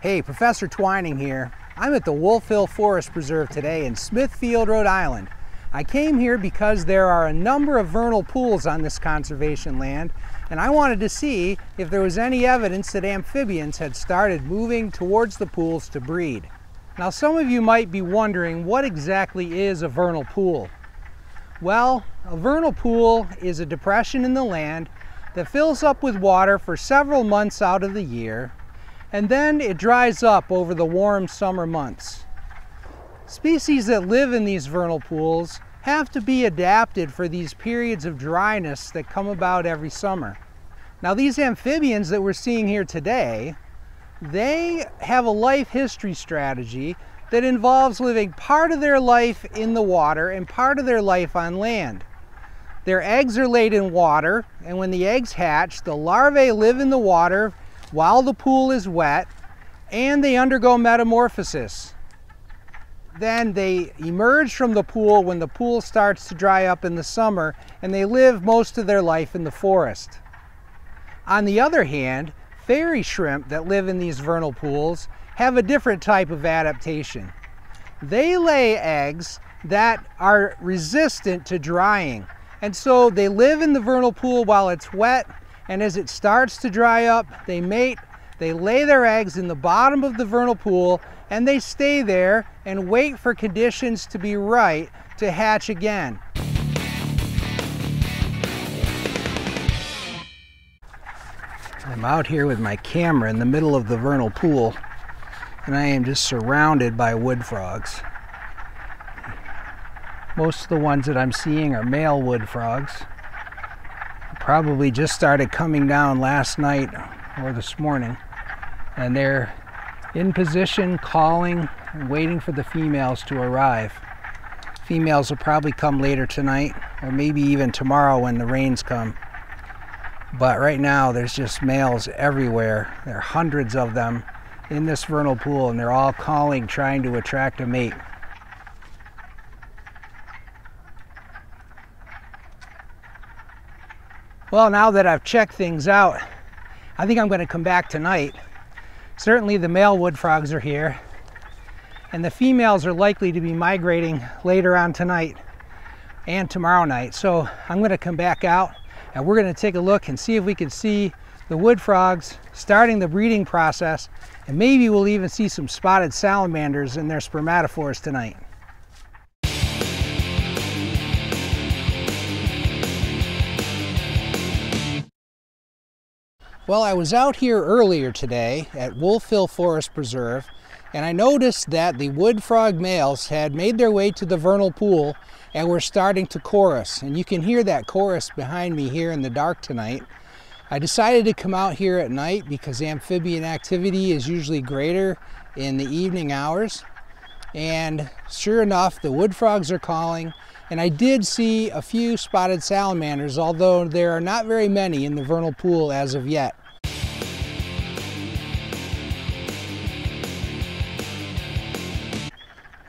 Hey, Professor Twining here. I'm at the Wolf Hill Forest Preserve today in Smithfield, Rhode Island. I came here because there are a number of vernal pools on this conservation land and I wanted to see if there was any evidence that amphibians had started moving towards the pools to breed. Now some of you might be wondering what exactly is a vernal pool? Well, a vernal pool is a depression in the land that fills up with water for several months out of the year and then it dries up over the warm summer months. Species that live in these vernal pools have to be adapted for these periods of dryness that come about every summer. Now these amphibians that we're seeing here today, they have a life history strategy that involves living part of their life in the water and part of their life on land. Their eggs are laid in water, and when the eggs hatch, the larvae live in the water while the pool is wet and they undergo metamorphosis. Then they emerge from the pool when the pool starts to dry up in the summer and they live most of their life in the forest. On the other hand, fairy shrimp that live in these vernal pools have a different type of adaptation. They lay eggs that are resistant to drying. And so they live in the vernal pool while it's wet and as it starts to dry up, they mate, they lay their eggs in the bottom of the vernal pool, and they stay there and wait for conditions to be right to hatch again. I'm out here with my camera in the middle of the vernal pool, and I am just surrounded by wood frogs. Most of the ones that I'm seeing are male wood frogs probably just started coming down last night or this morning and they're in position calling waiting for the females to arrive. Females will probably come later tonight or maybe even tomorrow when the rains come. But right now there's just males everywhere. There are hundreds of them in this vernal pool and they're all calling trying to attract a mate Well, now that I've checked things out, I think I'm going to come back tonight. Certainly the male wood frogs are here, and the females are likely to be migrating later on tonight and tomorrow night. So I'm going to come back out and we're going to take a look and see if we can see the wood frogs starting the breeding process, and maybe we'll even see some spotted salamanders in their spermatophores tonight. Well, I was out here earlier today at Wolf Hill Forest Preserve and I noticed that the wood frog males had made their way to the vernal pool and were starting to chorus. And you can hear that chorus behind me here in the dark tonight. I decided to come out here at night because amphibian activity is usually greater in the evening hours. And sure enough, the wood frogs are calling. And I did see a few spotted salamanders, although there are not very many in the vernal pool as of yet.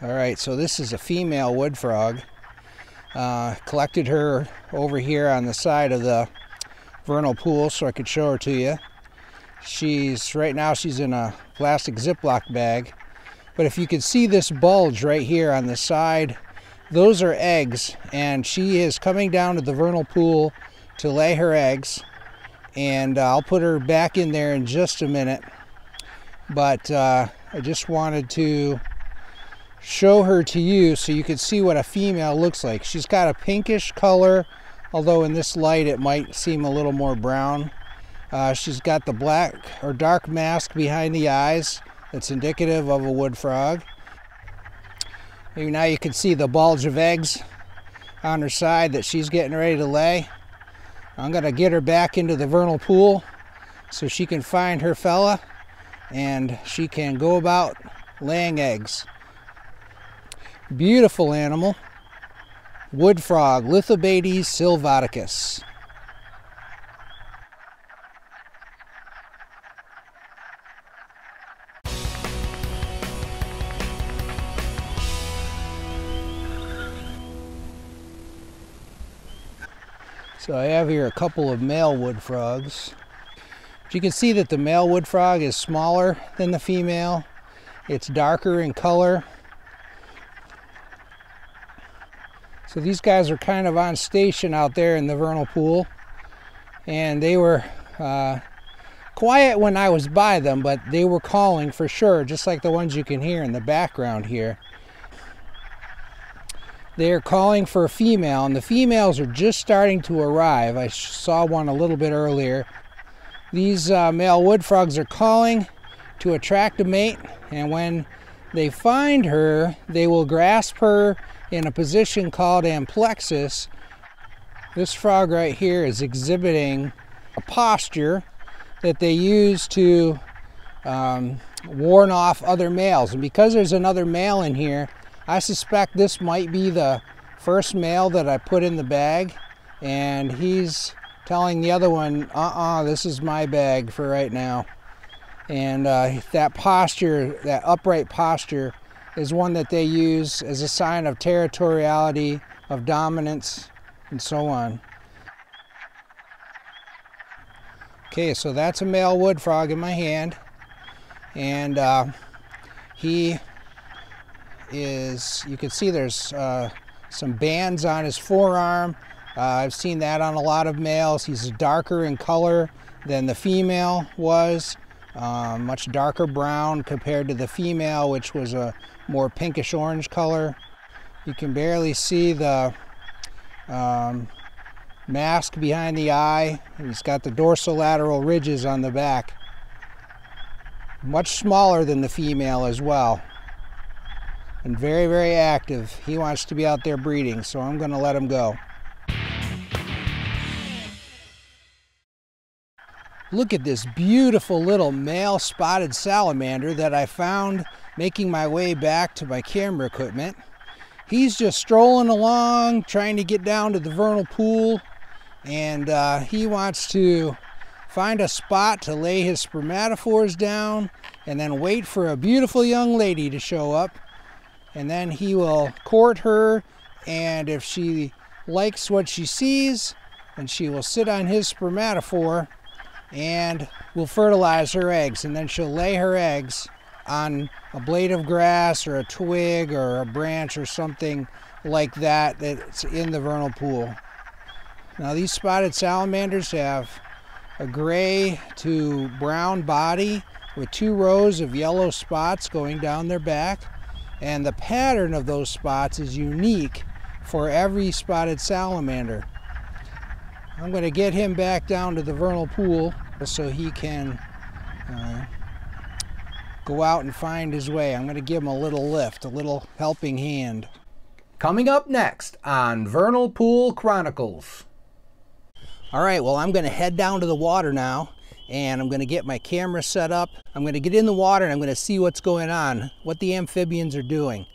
All right, so this is a female wood frog. Uh, collected her over here on the side of the vernal pool so I could show her to you. She's, right now she's in a plastic Ziploc bag. But if you could see this bulge right here on the side, those are eggs. And she is coming down to the vernal pool to lay her eggs. And uh, I'll put her back in there in just a minute. But uh, I just wanted to show her to you so you could see what a female looks like. She's got a pinkish color, although in this light it might seem a little more brown. Uh, she's got the black or dark mask behind the eyes that's indicative of a wood frog. Maybe now you can see the bulge of eggs on her side that she's getting ready to lay. I'm going to get her back into the vernal pool so she can find her fella and she can go about laying eggs. Beautiful animal. Wood frog, Lithobates sylvaticus. So I have here a couple of male wood frogs. But you can see that the male wood frog is smaller than the female. It's darker in color. So these guys are kind of on station out there in the vernal pool. And they were uh, quiet when I was by them, but they were calling for sure, just like the ones you can hear in the background here. They're calling for a female, and the females are just starting to arrive. I saw one a little bit earlier. These uh, male wood frogs are calling to attract a mate, and when they find her, they will grasp her in a position called amplexus. This frog right here is exhibiting a posture that they use to um, warn off other males. And because there's another male in here, I suspect this might be the first male that I put in the bag. And he's telling the other one, uh-uh, this is my bag for right now. And uh, that posture, that upright posture, is one that they use as a sign of territoriality, of dominance, and so on. Okay, so that's a male wood frog in my hand. And uh, he is, you can see there's uh, some bands on his forearm. Uh, I've seen that on a lot of males. He's darker in color than the female was um, much darker brown compared to the female, which was a more pinkish orange color. You can barely see the um, mask behind the eye. He's got the dorsolateral ridges on the back. Much smaller than the female as well. And very, very active. He wants to be out there breeding, so I'm going to let him go. Look at this beautiful little male spotted salamander that I found making my way back to my camera equipment. He's just strolling along, trying to get down to the vernal pool, and uh, he wants to find a spot to lay his spermatophores down and then wait for a beautiful young lady to show up. And then he will court her, and if she likes what she sees, then she will sit on his spermatophore and will fertilize her eggs and then she'll lay her eggs on a blade of grass or a twig or a branch or something like that that's in the vernal pool. Now these spotted salamanders have a gray to brown body with two rows of yellow spots going down their back and the pattern of those spots is unique for every spotted salamander. I'm going to get him back down to the vernal pool so he can uh, go out and find his way. I'm going to give him a little lift, a little helping hand. Coming up next on Vernal Pool Chronicles. All right, well, I'm going to head down to the water now and I'm going to get my camera set up. I'm going to get in the water and I'm going to see what's going on, what the amphibians are doing.